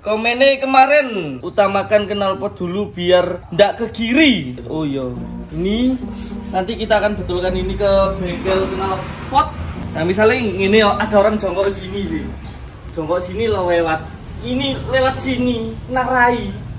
Komennya kemarin utamakan knalpot dulu biar ndak ke kiri. Oh iya, ini nanti kita akan betulkan ini ke bengkel knalpot. Nah misalnya ini oh, ada orang jongkok sini sih, jongkok sini lo lewat, ini lewat sini narai.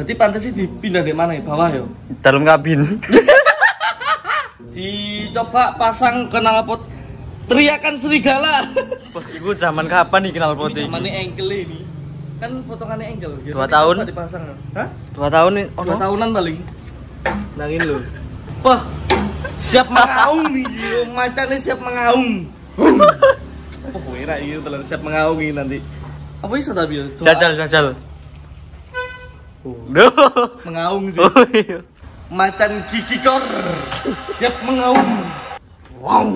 Berarti pantas sih dipindah di mana ya bawah ya? Dalam kabin. Dicoba pasang knalpot teriakan serigala. Wah, Iku zaman kapan nih kenal Ini poti? zamannya engkel ini. Kan potongannya engkel. gitu. Dua tahun? coba dipasang. Hah? Dua tahun nih. Oh, dua tahunan paling nangin lo wah siap mengaung nih macannya siap mengaung oh kira gitu telan siap mengaung ini nanti apa bisa tapi ya? Jajal, jajal. Oh, Duh. mengaung sih Oh iya. macan gigi kor siap mengaung wow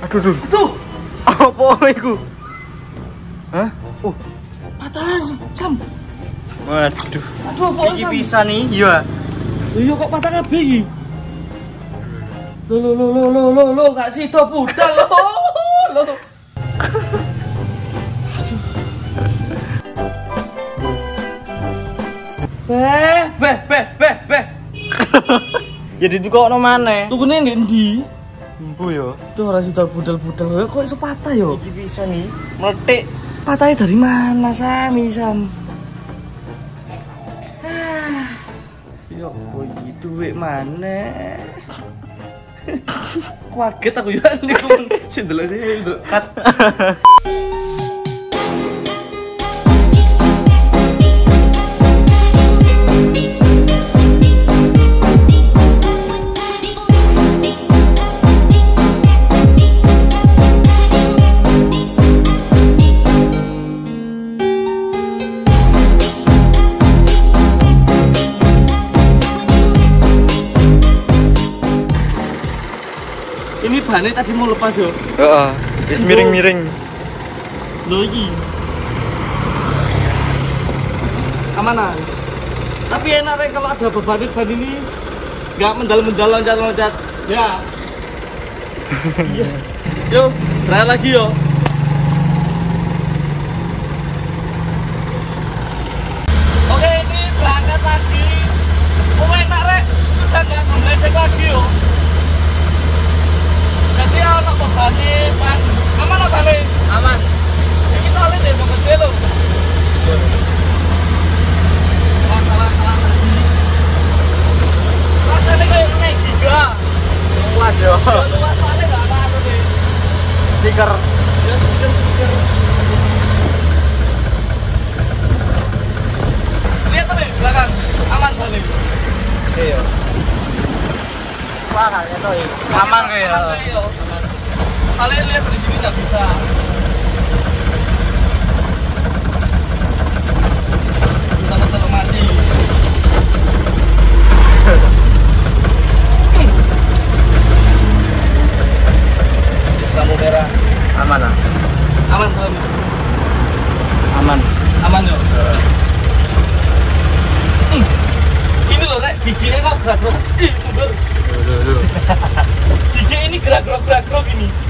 Aduh, duh. tuh Apa iku? Hah? Oh, patah sam waduh. aduh apa Iki bisa nih. Iya. iya kok patah kabeh iki lo lo lo lo lo lo lo gak sih to budal lo Jadi itu kok no mana? Tukune ndek ndi? Empu yo. Tuh ora sidal budal-budal kok iso patah yo. Iki bisa nih. Meletik. Patahnya dari mana, Sami, Sam? Ah. Yo, boy, duit mana? Kaget aku ya nih kun. Sing delok sih kat. Ini tadi mau lepas yo. Heeh. Wis miring-miring. Loh iki. Aman Nas. Tapi enak Rek, kalau ada beban ban ini nggak mendal-mendal loncat-loncat. Ya. Yo, try lagi yo. Oke, ini berangkat lagi. Oh enak Rek, sudah nggak mengecek lagi yo. Jadi bebani ban, aman apa nih? Aman. Ini soalnya deh mau gede loh. Masalah salah tadi. Rasanya kayak naik giga. Luas. Ya luas soalnya nggak ada. Stiker. Ya stiker stiker. Lihat nih belakang, aman nih. Iya. Wah, kayaknya tuh. Aman kayak. Soalnya lihat dari sini nggak bisa. Kita telur mati. Islam merah. Aman ah. Aman tuh. Aman. Aman yo. Hmm. Ini loh, Rek, giginya kok gerak-gerak. Ih, mundur. Gigi ini gerak-gerak gerak-gerak ini.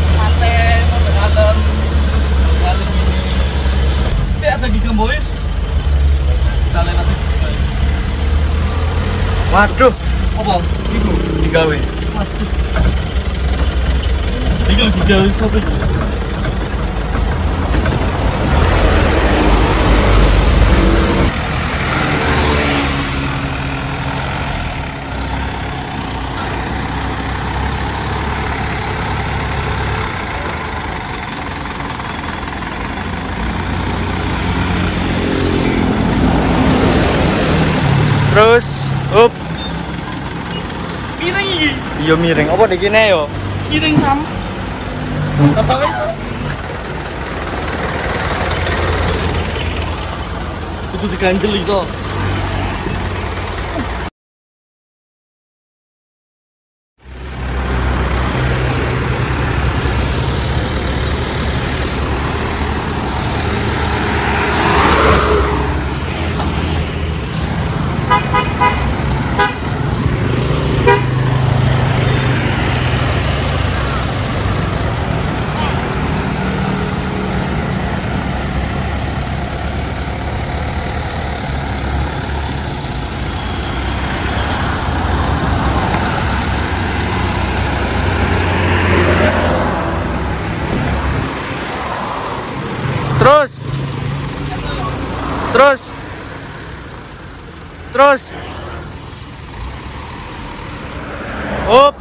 Waduh, apa? Iku digawe. Waduh. Iku digawe satu. terus iya miring. Apa nek kene yo? Miring sam. Apa wis? Kudu diganjel iso. Terus. Terus. Terus. Up.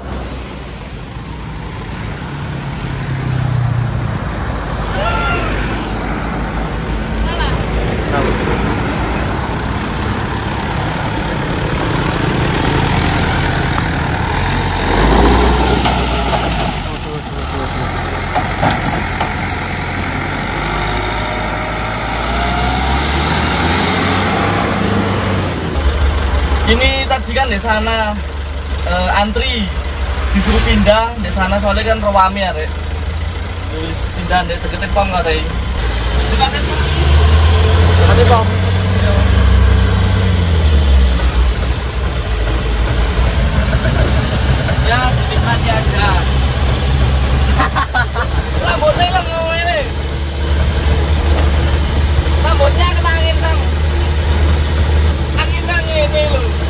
Ini tadi kan di sana eh, antri disuruh pindah di sana soalnya kan rawame ya, Rek. Terus pindah di deket pom katanya. Coba kan. Deket pom. Ya, dinikmati aja. Rambutnya hilang ngomong ini. Rambutnya kena angin, Sang. Angin angin ini loh.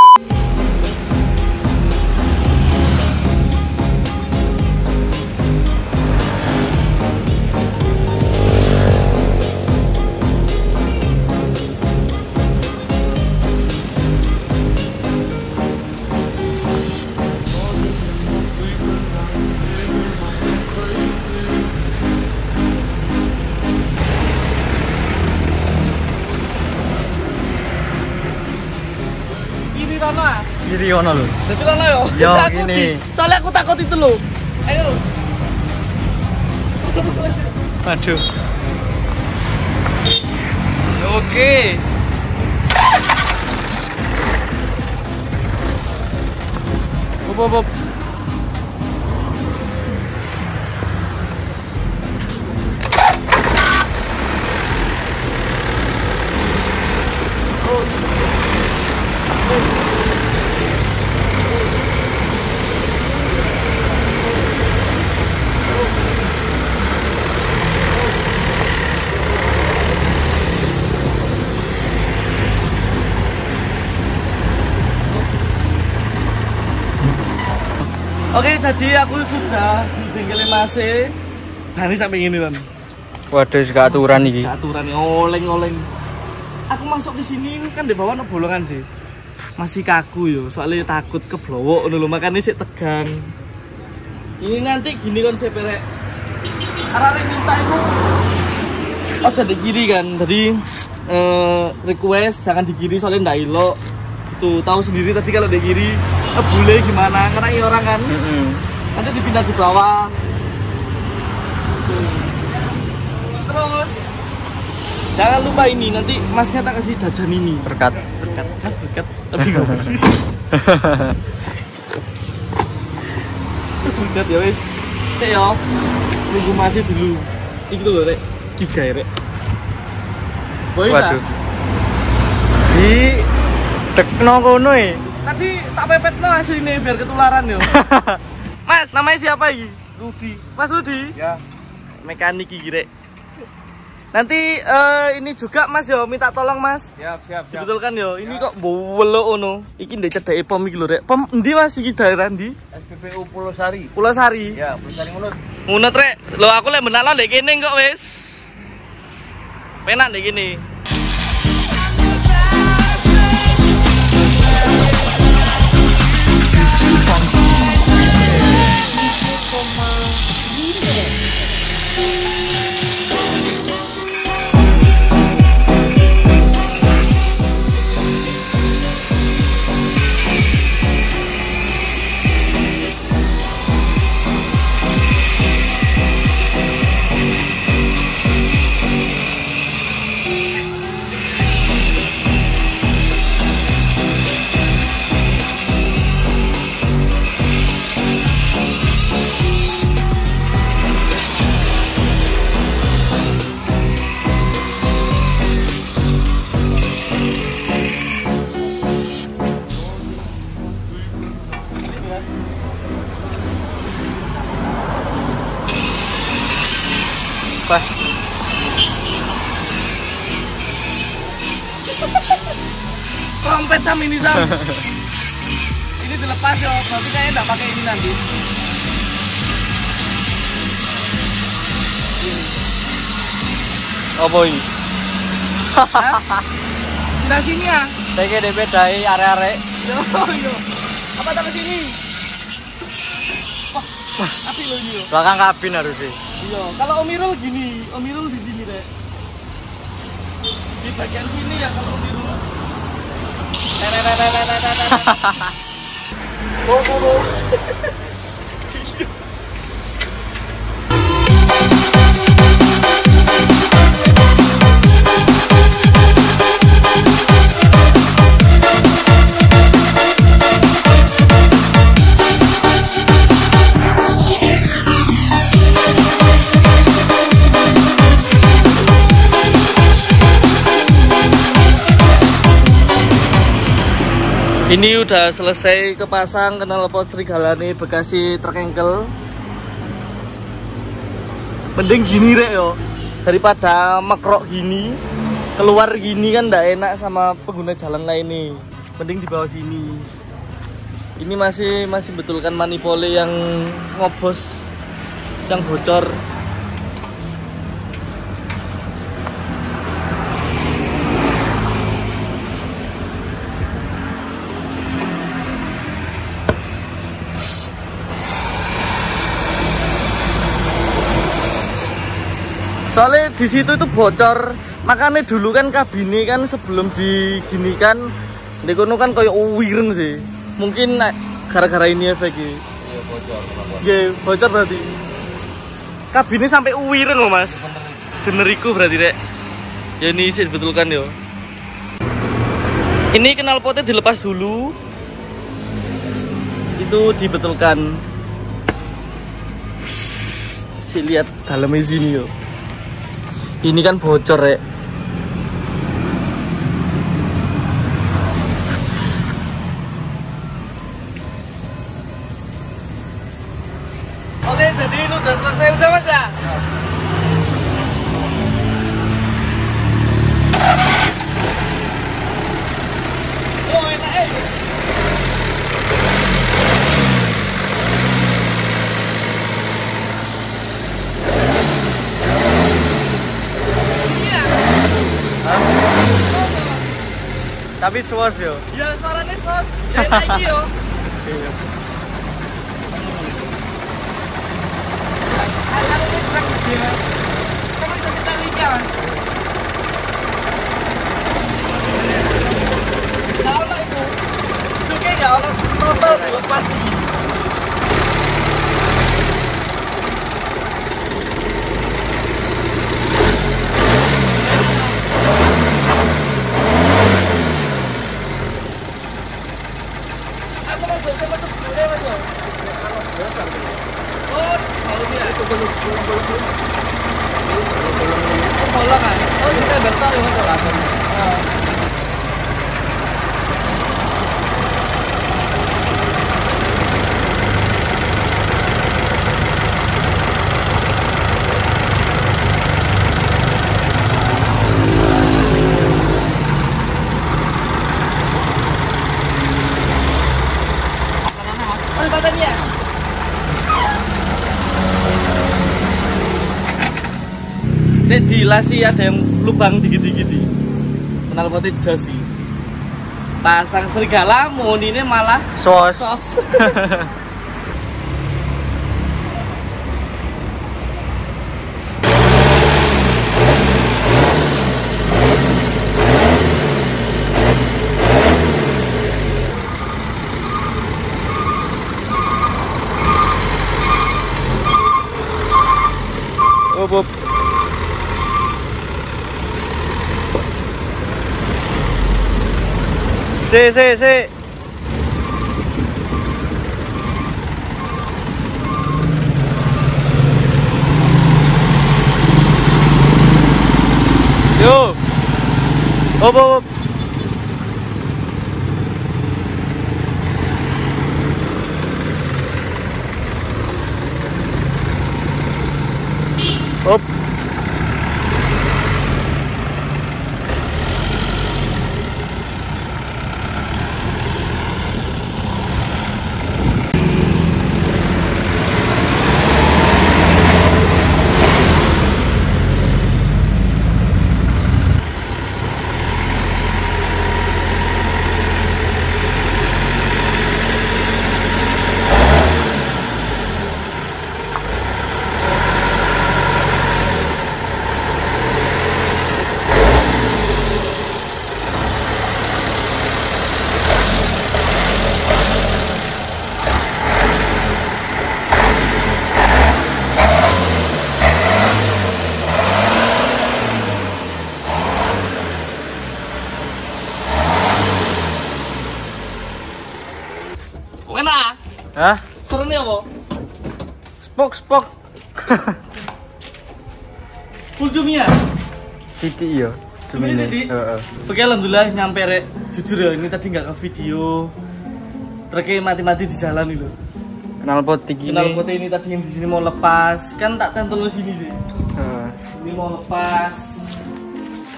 Ono lho. Jadi Rana yo. Yo, di- Soalnya aku takut itu loh. Ayo. Aduh. Oke. Hop hop hop. Oke, jadi aku sudah di bengkel Mase. Hari sampai ini kan. Waduh, gak aturan iki. Aturan oleng-oleng. Aku masuk ke sini kan di bawah bolongan sih. Masih kaku yo, soalnya takut keblowok dulu makanya sih tegang. Ini nanti gini konsepnya rek. Arah minta itu Oh jadi kiri kan, jadi eh, request jangan di kiri soalnya ndak ilok. Tuh tahu sendiri tadi kalau di kiri eh, bule gimana, karena orang kan. Heeh. Nanti dipindah di bawah. Terus jangan lupa ini nanti masnya tak kasih jajan ini. Berkat. Berkat, mas berkat. Tapi nggak boleh. Terus berkat ya wes. Saya yo. Nunggu masih dulu. Iki lho rek. Giga ya rek. Boy Waduh. Di tekno kono e. Tadi tak pepet no aslinya biar ketularan yo. Mas, namanya siapa ini? Rudi. Mas Rudi? Ya. Mekanik iki rek. Nanti eh, ini juga Mas yo minta tolong Mas. Siap, siap, Dibetulkan yo. Ini kok bowelo ono. Iki ndek cedeke pom iki lho rek. Pom endi Mas iki daerah ndi? SPPU Pulau Sari. Pulau Sari. Ya, Pulau Sari Ngunut. Ngunut rek. Lho aku lek menala ndek kene kok wis. Penak ndek kene. Ini ini dilepas yo, berarti kayaknya nggak pakai ini nanti. Apa iki? Kita sini ya. Saiki DP dai arek-arek. Yo yo. Apa tak ke sini? Wah, api lo ini yo. Belakang kabin harusnya. Iya, kalau Omirul gini, Omirul di sini deh. Di bagian sini ya kalau Omirul. バイバイ Ini udah selesai kepasang knalpot serigala nih Bekasi terkengkel. Mending gini rek yo. Daripada makrok gini, keluar gini kan ndak enak sama pengguna jalan lain nih. Mending di bawah sini. Ini masih masih betulkan manipole yang ngobos yang bocor. Soalnya di situ itu bocor, makanya dulu kan kabine kan sebelum diginikan, di kono kan kayak wireng sih. Mungkin gara-gara ini efeknya. Iya bocor. Iya bocor berarti. Kabine sampai wireng loh mas. Beneriku berarti rek. Ya ini sih dibetulkan yo. Ini knalpotnya dilepas dulu. Itu dibetulkan. Si lihat dalamnya sini yo. Ini kan bocor ya. Oke, jadi ini udah selesai udah mas ya? Oh, enak eh. Tapi suas yo. Ya suaranya sos. Ya iki yo. Asal ini kurang dia. Kamu bisa kita lihat mas. Tahu lah itu. Itu kayak ya Allah total dilepas sih. Aku mau coba masuk dulu deh mas yo. Oh, tahu dia. Itu belum belum belum. Oh, bolong kan? Oh, kita bentar ya mas. Ah. Oh, batannya. Saya dilasi ada yang lubang dikit-dikit. Kenal potnya josi. Pasang serigala, ini malah Suas. sos. Oh, Bob. Si, si, si. Yo. Op, op, op. Op. Hah? Serene apa? Spok spok. Full Jumia. Titik yo. Cumi titik? Heeh. Oke alhamdulillah nyampe rek. Jujur ya ini tadi nggak ke video. Truknya mati-mati di jalan itu. Kenal pot iki. Kenal putih ini tadi yang di sini mau lepas. Kan tak centul di sini sih. Ini mau lepas.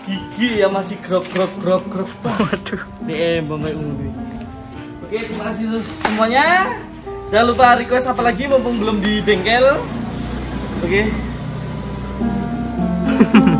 Gigi ya masih grok grok grok grok. Waduh. Ini bangga umbi. Oke, terima kasih semuanya. Jangan lupa request apa lagi mumpung belum di bengkel. Oke.